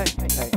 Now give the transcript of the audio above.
hey, hey.